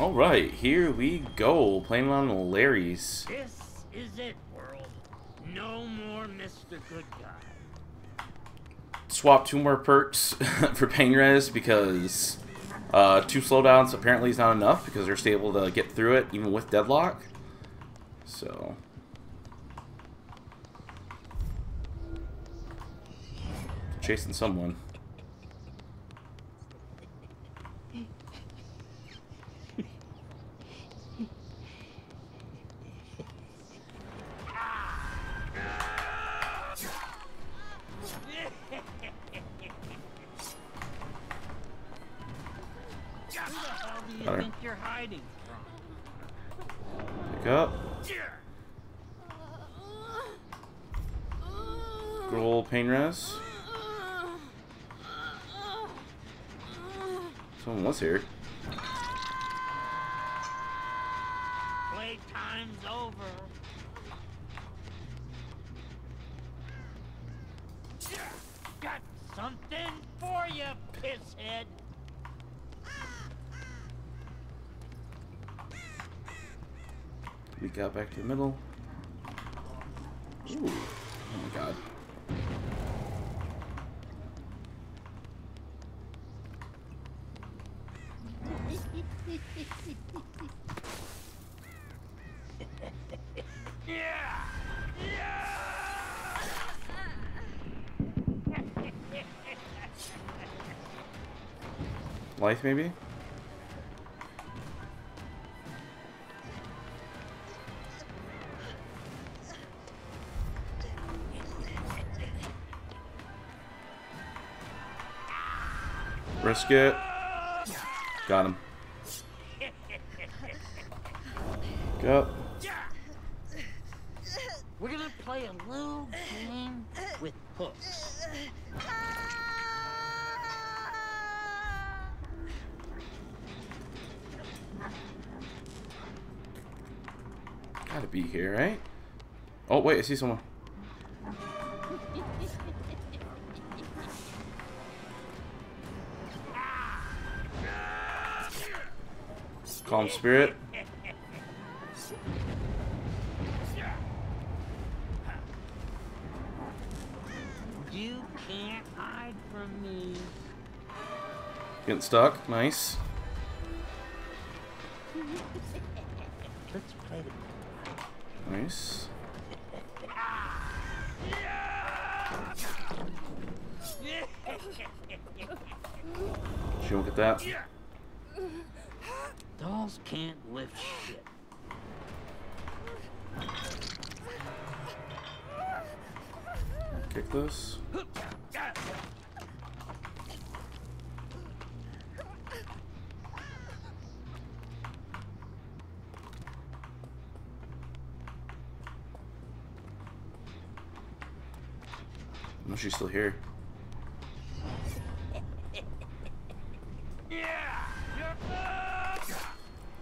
Alright, here we go. Playing on Larry's. This is it, world. No more Mr. Good Guy. Swap two more perks for pain res because uh, two slowdowns apparently is not enough because they're still able to get through it even with deadlock. So. Chasing someone. Who the hell do you think you're hiding from? Pick up. Good old pain res. Someone was here. Playtime's over. Got something for you, pisshead. We got back to the middle. Ooh. Oh my god. Life, maybe? Risk it. Got him. Go. We're gonna play a little game with hooks. Gotta be here, right? Oh, wait, I see someone. Calm spirit. You can't hide from me. Getting stuck. Nice. Let's play the Nice. She won't get that. Dolls can't lift shit. Kick this. No, she's still here.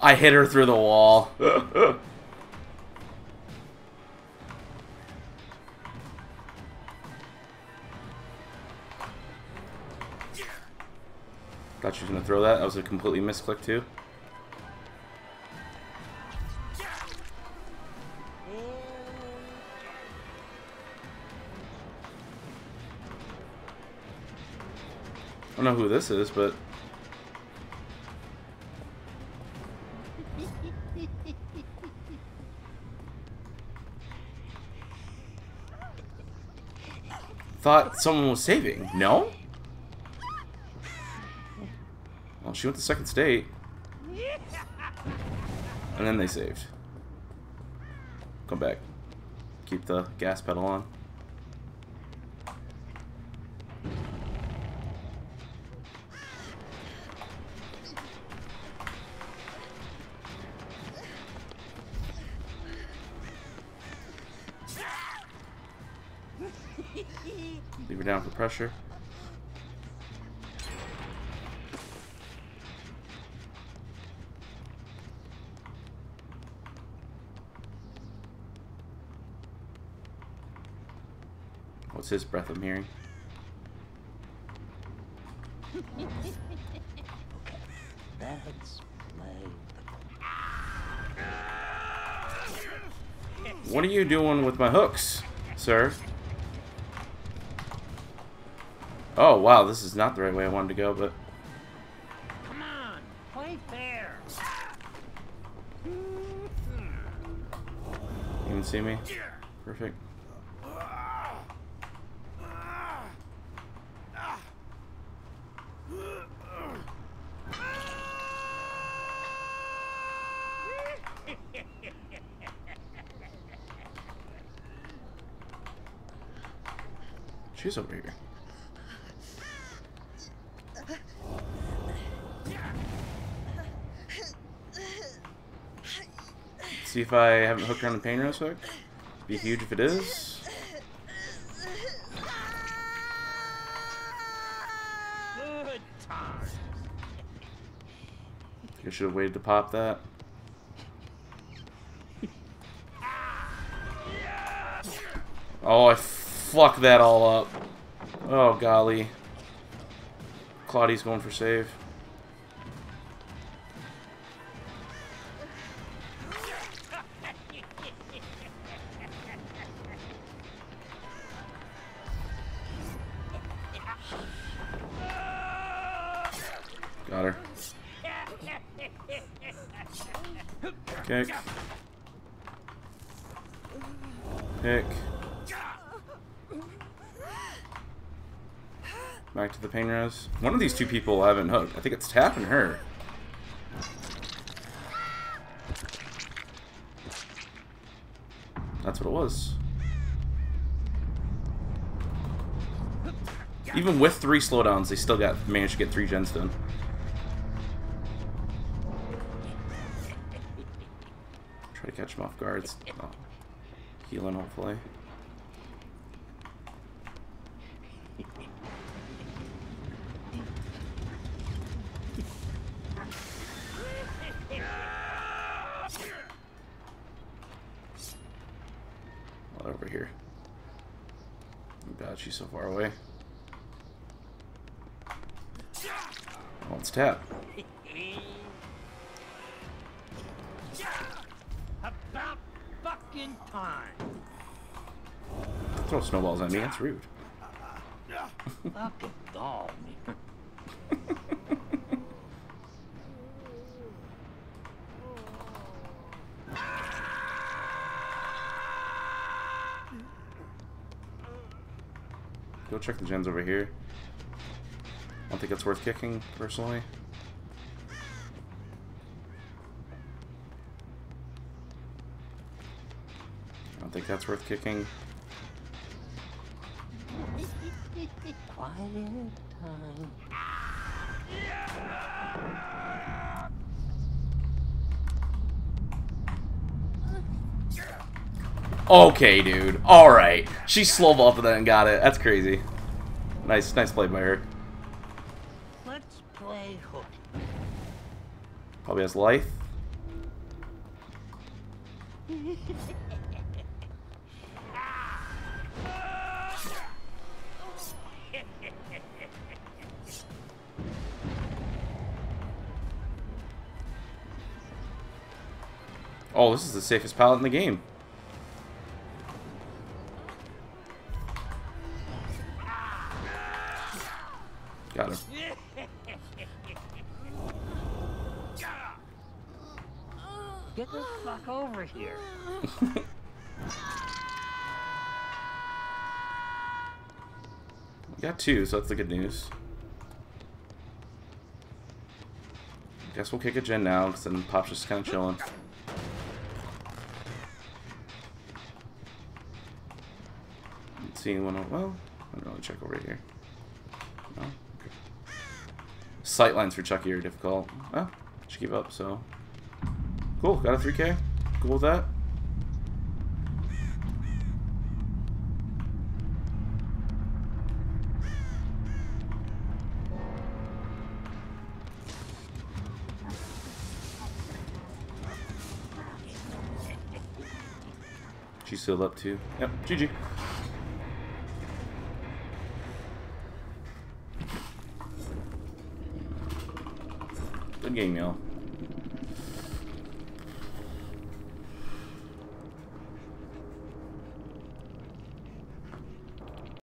I hit her through the wall. Thought she was gonna throw that. That was a completely misclick too. I don't know who this is, but thought someone was saving. No? Well, she went to second state. And then they saved. Come back. Keep the gas pedal on. Leave her down for pressure. What's his breath I'm hearing? That's my... What are you doing with my hooks, sir? Oh, wow, this is not the right way I wanted to go, but... Come on, play fair. You can see me? Perfect. She's over here. See if I haven't hooked her on the pain res hook. Be huge if it is. I should have waited to pop that. Oh, I fucked that all up. Oh, golly. Claudie's going for save. Got her. Kick. Kick. Back to the pain res. One of these two people I haven't hooked. I think it's tapping her. That's what it was. Even with three slowdowns, they still got managed to get three gens done. Try to catch him off guards. Oh. Healing, hopefully. Well, over here. God, she's so far away. Oh, it's tap. Fucking time. Throw snowballs at me, that's rude. Fucking dog. Go check the gens over here. I don't think it's worth kicking, personally. Think that's worth kicking. Quiet time. Okay, dude. Alright. She slow vaulted that and got it. That's crazy. Nice, nice play by her. Let's play hook. Probably has life. Oh, this is the safest pallet in the game. Got him. Get the fuck over here. We got two, so that's the good news. Guess we'll kick a gen now, because then Pop's just kind of chilling. See anyone. o- Well, I don't really check over here. No. Okay. Sightlines for Chucky are difficult. Oh, should keep up. So cool. Got a 3K. Cool with that. She's still up too. Yep. GG. Game, y'all.